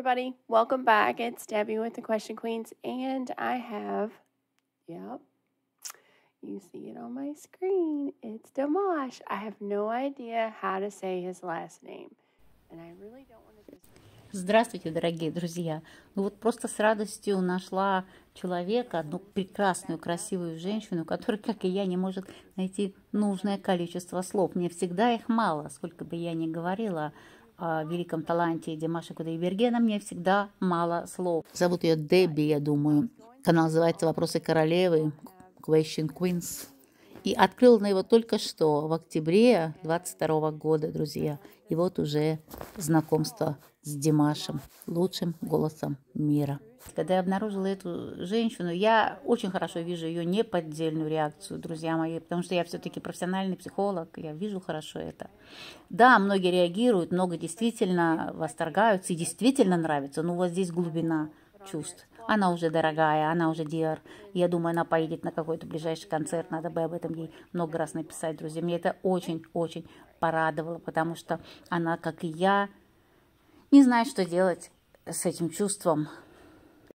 everybody. Welcome back. It's Debbie with the Question Queens, and I have, yep, you see it on my screen. It's Dimash. I have no idea how to say his last name, and I really don't want to. Здравствуйте, дорогие друзья! Ну вот просто с радостью нашла человека, одну прекрасную, красивую женщину, которая, как и я, не может найти нужное количество слов. Мне всегда их мало, сколько бы я ни говорила о великом таланте Димаша Кудайбергена, мне всегда мало слов. Зовут ее Дебби, я думаю. Канал называется «Вопросы королевы», Question Queens. И открыл на его только что, в октябре 22 года, друзья. И вот уже знакомство с Димашем, лучшим голосом мира. Когда я обнаружила эту женщину, я очень хорошо вижу ее неподдельную реакцию, друзья мои, потому что я все-таки профессиональный психолог, я вижу хорошо это. Да, многие реагируют, много действительно восторгаются и действительно нравится, но вот здесь глубина чувств. Она уже дорогая, она уже диар. Я думаю, она поедет на какой-то ближайший концерт. Надо бы об этом ей много раз написать, друзья. Мне это очень-очень порадовало, потому что она, как и я, не знает, что делать с этим чувством.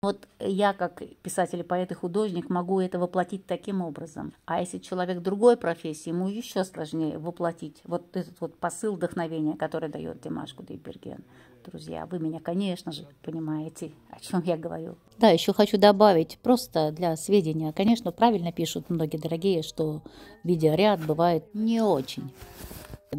Вот я, как писатель, поэт и художник, могу это воплотить таким образом. А если человек другой профессии, ему еще сложнее воплотить вот этот вот посыл вдохновения, который дает Димаш Кудайберген. Друзья, вы меня, конечно же, понимаете, о чем я говорю. Да, еще хочу добавить, просто для сведения, конечно, правильно пишут многие дорогие, что видеоряд бывает не очень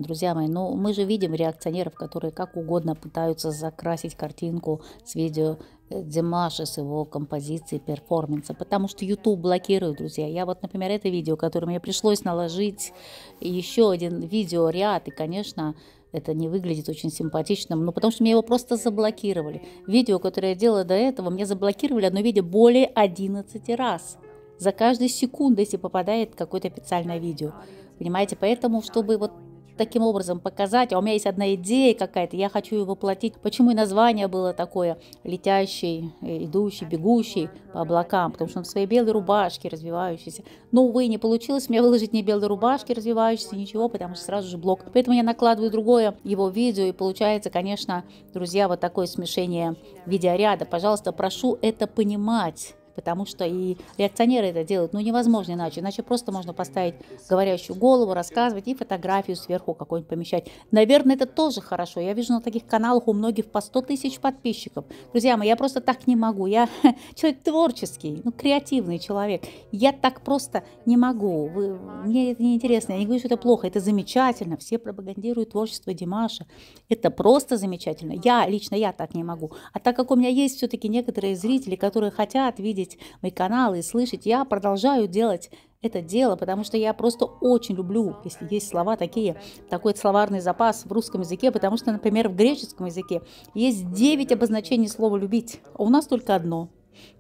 друзья мои, но мы же видим реакционеров, которые как угодно пытаются закрасить картинку с видео Димаша с его композицией, перформанса, потому что YouTube блокирует, друзья. Я вот, например, это видео, которое мне пришлось наложить, еще один видеоряд, и, конечно, это не выглядит очень симпатичным, но потому что мне его просто заблокировали. Видео, которое я делала до этого, мне заблокировали одно видео более 11 раз. За каждую секунду, если попадает какое-то официальное видео. Понимаете, поэтому, чтобы вот таким образом показать, а у меня есть одна идея какая-то, я хочу ее воплотить. Почему и название было такое летящий, э, идущий, бегущий по облакам, потому что он в своей белой рубашке развивающейся. Но, увы, не получилось мне выложить ни белой рубашки развивающейся, ничего, потому что сразу же блок. Поэтому я накладываю другое его видео, и получается, конечно, друзья, вот такое смешение видеоряда. Пожалуйста, прошу это понимать потому что и реакционеры это делают, ну, невозможно иначе, иначе просто можно поставить говорящую голову, рассказывать и фотографию сверху какой-нибудь помещать. Наверное, это тоже хорошо. Я вижу на таких каналах у многих по 100 тысяч подписчиков. Друзья мои, я просто так не могу. Я человек творческий, ну, креативный человек. Я так просто не могу. Вы, мне это неинтересно. Я не говорю, что это плохо. Это замечательно. Все пропагандируют творчество Димаша. Это просто замечательно. Я, лично я так не могу. А так как у меня есть все-таки некоторые зрители, которые хотят видеть смотреть мои каналы и слышать, я продолжаю делать это дело, потому что я просто очень люблю, если есть слова такие, такой словарный запас в русском языке, потому что, например, в греческом языке есть 9 обозначений слова «любить», а у нас только одно.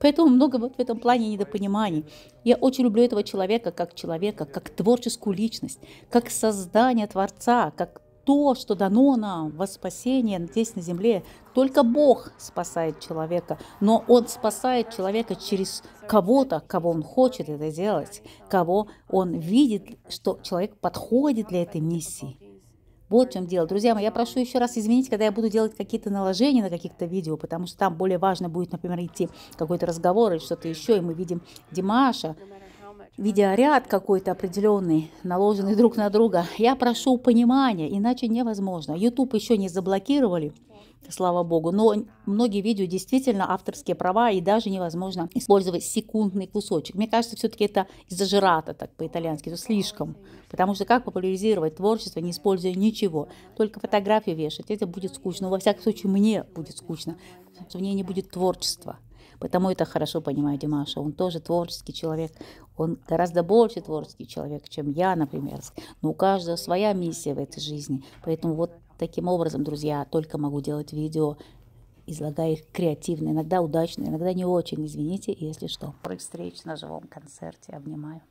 Поэтому много вот в этом плане недопониманий. Я очень люблю этого человека как человека, как творческую личность, как создание Творца, как то, что дано нам во спасение здесь на земле. Только Бог спасает человека, но Он спасает человека через кого-то, кого Он хочет это делать, кого Он видит, что человек подходит для этой миссии. Вот в чем дело. Друзья мои, я прошу еще раз извинить, когда я буду делать какие-то наложения на каких-то видео, потому что там более важно будет, например, идти какой-то разговор или что-то еще, и мы видим Димаша, видеоряд какой-то определенный, наложенный друг на друга, я прошу понимания, иначе невозможно. YouTube еще не заблокировали, слава богу, но многие видео действительно авторские права и даже невозможно использовать секундный кусочек. Мне кажется, все-таки это изажерато, так по-итальянски, это слишком. Потому что как популяризировать творчество, не используя ничего, только фотографию вешать, это будет скучно. Но, во всяком случае, мне будет скучно, что в ней не будет творчества. Потому это хорошо понимаю Димаша. Он тоже творческий человек. Он гораздо больше творческий человек, чем я, например. Но у каждого своя миссия в этой жизни. Поэтому вот таким образом, друзья, только могу делать видео, излагая их креативно, иногда удачно, иногда не очень. Извините, если что. При встрече на живом концерте. Обнимаю.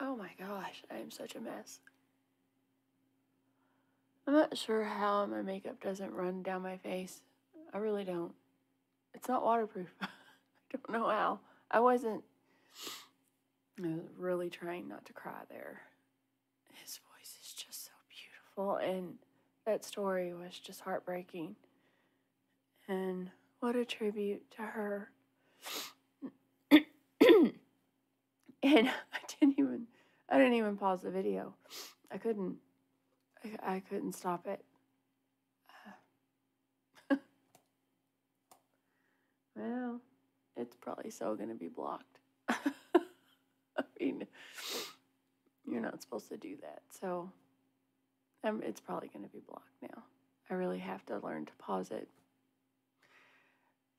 Oh my gosh, I am such a mess. I'm not sure how my makeup doesn't run down my face. I really don't. It's not waterproof. I don't know how. I wasn't I was really trying not to cry there. His voice is just so beautiful, and that story was just heartbreaking. And what a tribute to her. and I didn't even, I didn't even pause the video. I couldn't, I, I couldn't stop it. well, it's probably so gonna be blocked. I mean, you're not supposed to do that. So um, it's probably going to be blocked now. I really have to learn to pause it.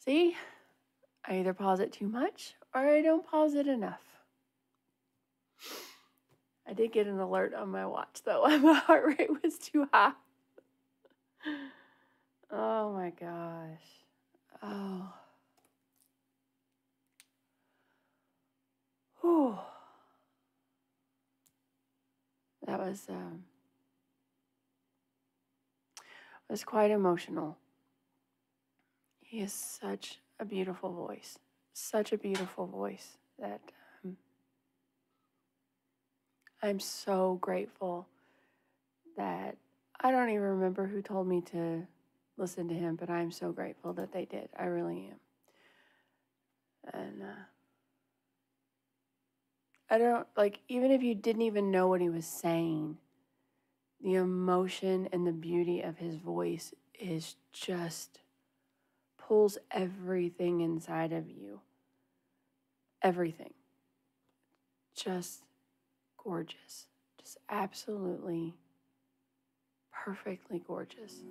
See, I either pause it too much or I don't pause it enough. I did get an alert on my watch though. My heart rate was too high. Oh my gosh. Oh. Whew. That was um, was quite emotional. He has such a beautiful voice, such a beautiful voice that I'm so grateful that I don't even remember who told me to listen to him, but I'm so grateful that they did. I really am. And uh, I don't like, even if you didn't even know what he was saying, the emotion and the beauty of his voice is just pulls everything inside of you. Everything. Just gorgeous, just absolutely perfectly gorgeous.